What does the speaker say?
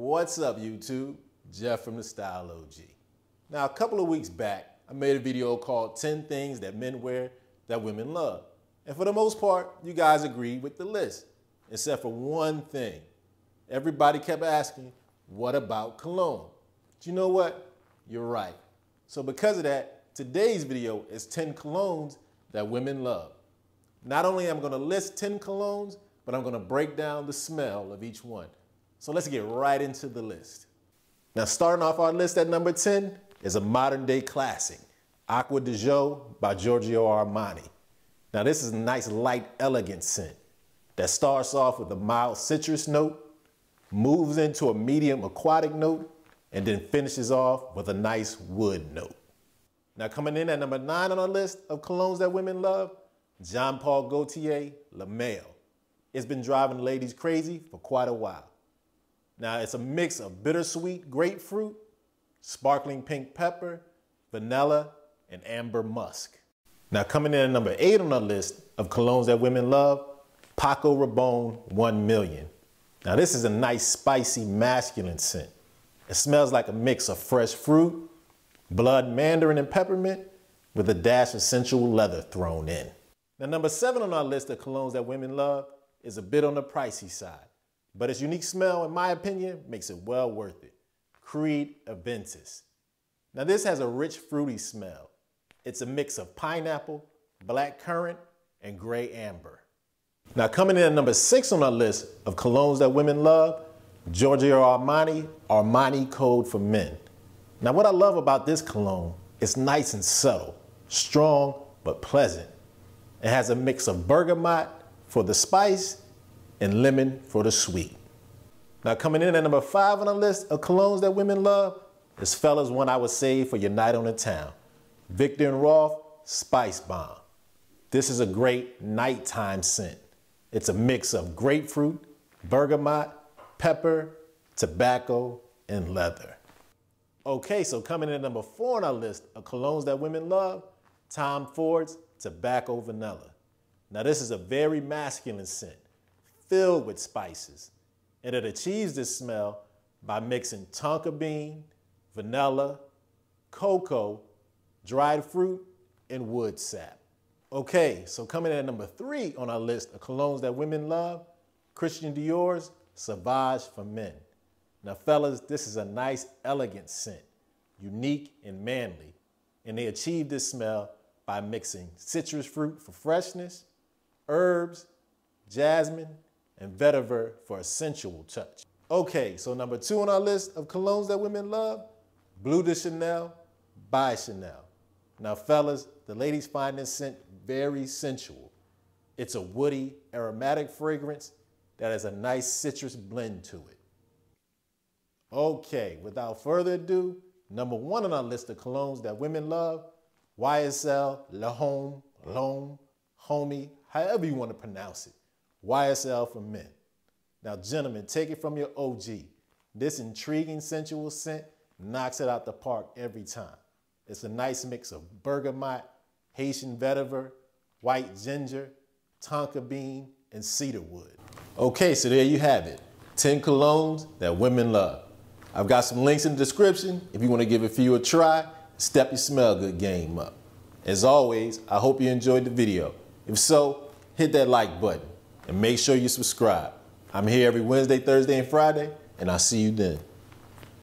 What's up, YouTube? Jeff from the Style OG. Now, a couple of weeks back, I made a video called 10 Things That Men Wear That Women Love. And for the most part, you guys agreed with the list, except for one thing. Everybody kept asking, what about cologne? Do you know what? You're right. So because of that, today's video is 10 colognes that women love. Not only am I gonna list 10 colognes, but I'm gonna break down the smell of each one. So let's get right into the list. Now, starting off our list at number 10 is a modern day classic, Acqua di Gio by Giorgio Armani. Now, this is a nice, light, elegant scent that starts off with a mild citrus note, moves into a medium aquatic note, and then finishes off with a nice wood note. Now, coming in at number nine on our list of colognes that women love, Jean Paul Gaultier Le Male. It's been driving ladies crazy for quite a while. Now it's a mix of bittersweet grapefruit, sparkling pink pepper, vanilla, and amber musk. Now coming in at number eight on our list of colognes that women love, Paco Rabanne 1 Million. Now this is a nice spicy masculine scent. It smells like a mix of fresh fruit, blood mandarin and peppermint with a dash of sensual leather thrown in. Now number seven on our list of colognes that women love is a bit on the pricey side. But its unique smell, in my opinion, makes it well worth it. Creed Aventus. Now this has a rich fruity smell. It's a mix of pineapple, black currant, and gray amber. Now coming in at number six on our list of colognes that women love, Giorgio Armani Armani Code for Men. Now what I love about this cologne, it's nice and subtle, strong but pleasant. It has a mix of bergamot for the spice and lemon for the sweet. Now coming in at number five on the list of colognes that women love is Fellas One I Would Save for Your Night on the Town. Viktor and Rolf Spice Bomb. This is a great nighttime scent. It's a mix of grapefruit, bergamot, pepper, tobacco, and leather. Okay, so coming in at number four on our list of colognes that women love, Tom Ford's Tobacco Vanilla. Now this is a very masculine scent filled with spices. And it achieves this smell by mixing tonka bean, vanilla, cocoa, dried fruit, and wood sap. Okay, so coming in at number three on our list of colognes that women love, Christian Dior's Sauvage for Men. Now fellas, this is a nice, elegant scent, unique and manly. And they achieve this smell by mixing citrus fruit for freshness, herbs, jasmine, and vetiver for a sensual touch. Okay, so number two on our list of colognes that women love, Bleu de Chanel by Chanel. Now fellas, the ladies find this scent very sensual. It's a woody, aromatic fragrance that has a nice citrus blend to it. Okay, without further ado, number one on our list of colognes that women love, YSL Le Homme, L'Homme, Homie, however you want to pronounce it. YSL for men. Now, gentlemen, take it from your OG. This intriguing sensual scent knocks it out the park every time. It's a nice mix of bergamot, Haitian vetiver, white ginger, tonka bean, and cedar wood. Okay, so there you have it. 10 colognes that women love. I've got some links in the description if you want to give a few a try, step your smell good game up. As always, I hope you enjoyed the video. If so, hit that like button and make sure you subscribe. I'm here every Wednesday, Thursday, and Friday, and I'll see you then.